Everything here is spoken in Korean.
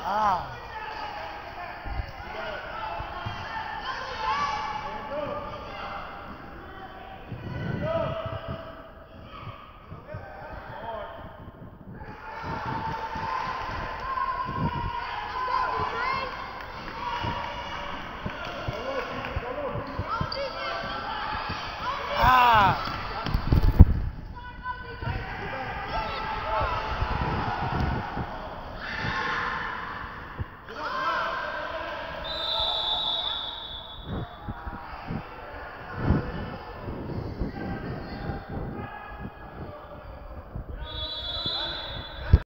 아.